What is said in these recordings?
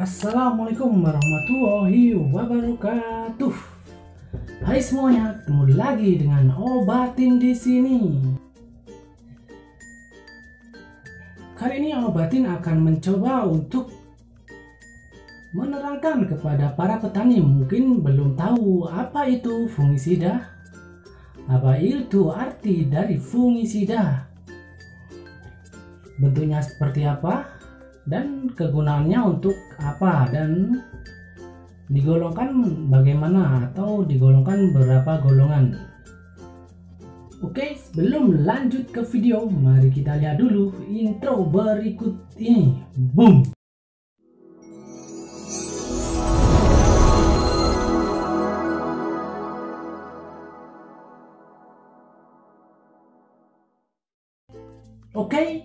Assalamualaikum warahmatullahi wabarakatuh. Hai semuanya, ketemu lagi dengan Obatin di sini. Kali ini Obatin akan mencoba untuk menerangkan kepada para petani mungkin belum tahu apa itu fungisida, apa itu arti dari fungisida, bentuknya seperti apa, dan kegunaannya untuk apa? Dan digolongkan bagaimana? Atau digolongkan berapa golongan? Oke sebelum lanjut ke video mari kita lihat dulu intro berikut ini. Boom! Oke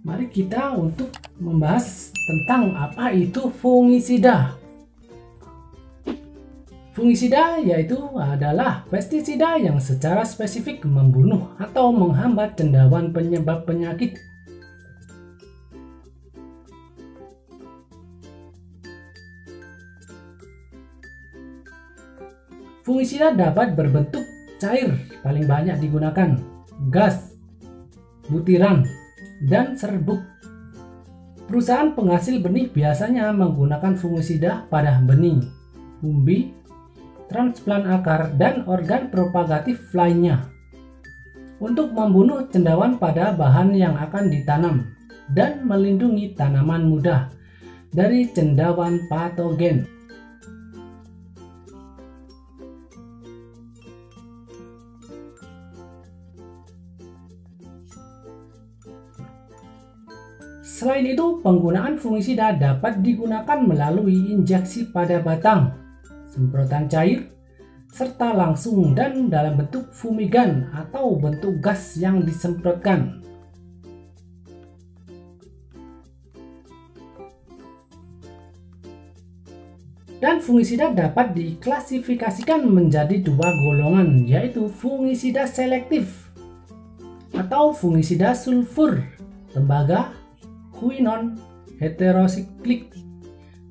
mari kita untuk membahas tentang apa itu fungisida. Fungisida yaitu adalah pestisida yang secara spesifik membunuh atau menghambat cendawan penyebab penyakit. Fungisida dapat berbentuk cair, paling banyak digunakan gas, butiran, dan serbuk. Perusahaan penghasil benih biasanya menggunakan fungisida pada benih, umbi, transplant akar, dan organ propagatif lainnya untuk membunuh cendawan pada bahan yang akan ditanam dan melindungi tanaman muda dari cendawan patogen. Selain itu, penggunaan fungisida dapat digunakan melalui injeksi pada batang, semprotan cair, serta langsung dan dalam bentuk fumigan atau bentuk gas yang disemprotkan. Dan fungisida dapat diklasifikasikan menjadi dua golongan, yaitu fungisida selektif atau fungisida sulfur, tembaga, quinone heterosiklik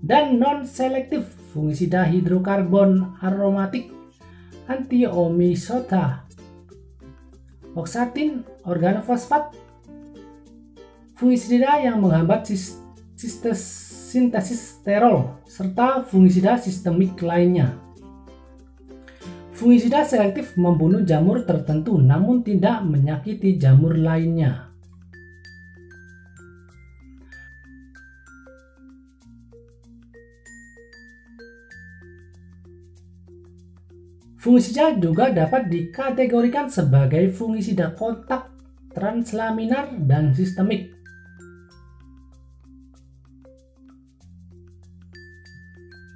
dan non-selektif fungisida hidrokarbon aromatik antiomisota oksatin organofosfat fungisida yang menghambat sintesis sterol serta fungisida sistemik lainnya Fungisida selektif membunuh jamur tertentu namun tidak menyakiti jamur lainnya. Fungisida juga dapat dikategorikan sebagai fungisida kontak, translaminar, dan sistemik.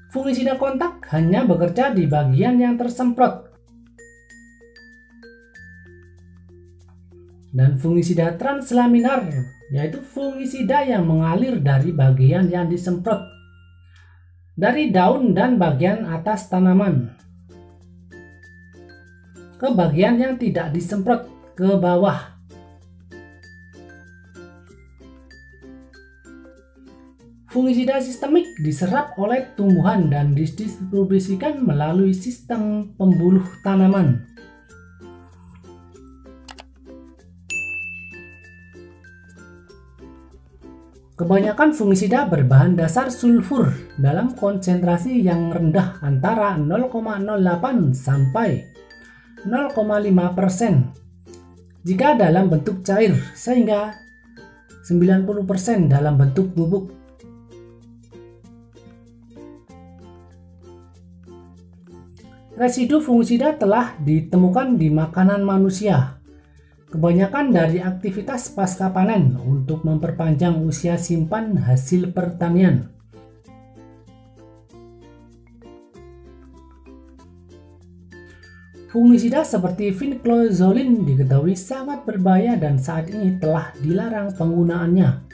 Fungisida kontak hanya bekerja di bagian yang tersemprot. Dan fungisida translaminar yaitu fungisida yang mengalir dari bagian yang disemprot dari daun dan bagian atas tanaman ke bagian yang tidak disemprot ke bawah. Fungisida sistemik diserap oleh tumbuhan dan didistribusikan melalui sistem pembuluh tanaman. Kebanyakan fungisida berbahan dasar sulfur dalam konsentrasi yang rendah antara 0,08 sampai 0,5% jika dalam bentuk cair sehingga 90% dalam bentuk bubuk. Residu fungisida telah ditemukan di makanan manusia, kebanyakan dari aktivitas pasca panen untuk memperpanjang usia simpan hasil pertanian. Fungisida seperti vinclozolin diketahui sangat berbahaya dan saat ini telah dilarang penggunaannya.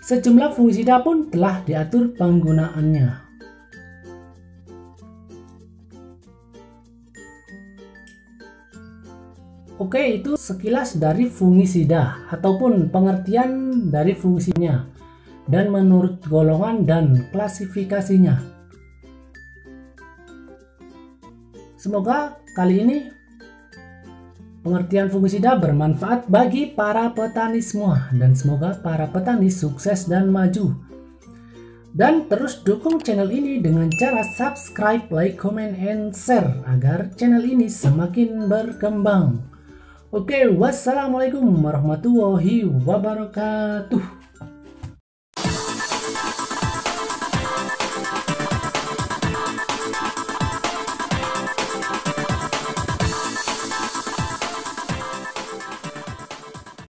Sejumlah fungisida pun telah diatur penggunaannya. Oke, itu sekilas dari fungisida ataupun pengertian dari fungsinya. dan menurut golongan dan klasifikasinya. Semoga kali ini pengertian fungisida bermanfaat bagi para petani semua dan semoga para petani sukses dan maju. Dan terus dukung channel ini dengan cara subscribe, like, comment, and share agar channel ini semakin berkembang. Oke, wassalamualaikum warahmatullahi wabarakatuh.